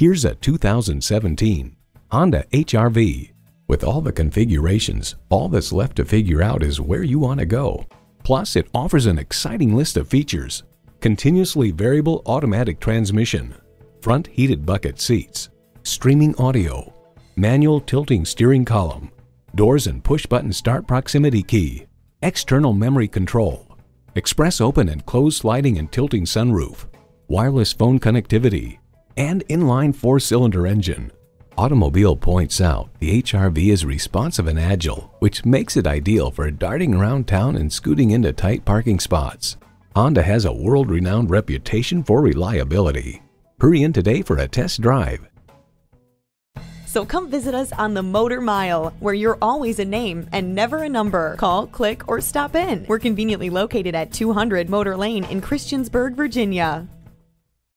Here's a 2017 Honda HRV. With all the configurations, all that's left to figure out is where you want to go. Plus, it offers an exciting list of features. Continuously variable automatic transmission, front heated bucket seats, streaming audio, manual tilting steering column, doors and push-button start proximity key, external memory control, express open and close sliding and tilting sunroof, wireless phone connectivity, and inline four-cylinder engine. Automobile points out the HRV is responsive and agile, which makes it ideal for darting around town and scooting into tight parking spots. Honda has a world-renowned reputation for reliability. Hurry in today for a test drive. So come visit us on the Motor Mile, where you're always a name and never a number. Call, click, or stop in. We're conveniently located at 200 Motor Lane in Christiansburg, Virginia.